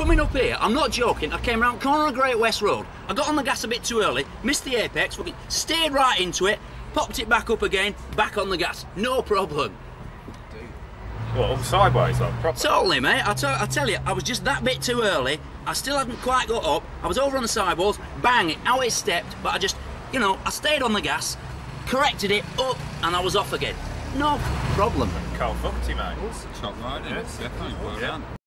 coming up here, I'm not joking, I came round corner of Great West Road, I got on the gas a bit too early, missed the apex, fucking stayed right into it, popped it back up again, back on the gas, no problem. Well, sideways, like proper. Totally, mate. I, tell- you, I was just that bit too early. I still hadn't quite got up. I was over on the sidewalls, bang, out it stepped, but I just, you know, I stayed on the gas, corrected it, up, and I was off again. No problem. Can't mate. mate. Definitely. Well Yeah. done.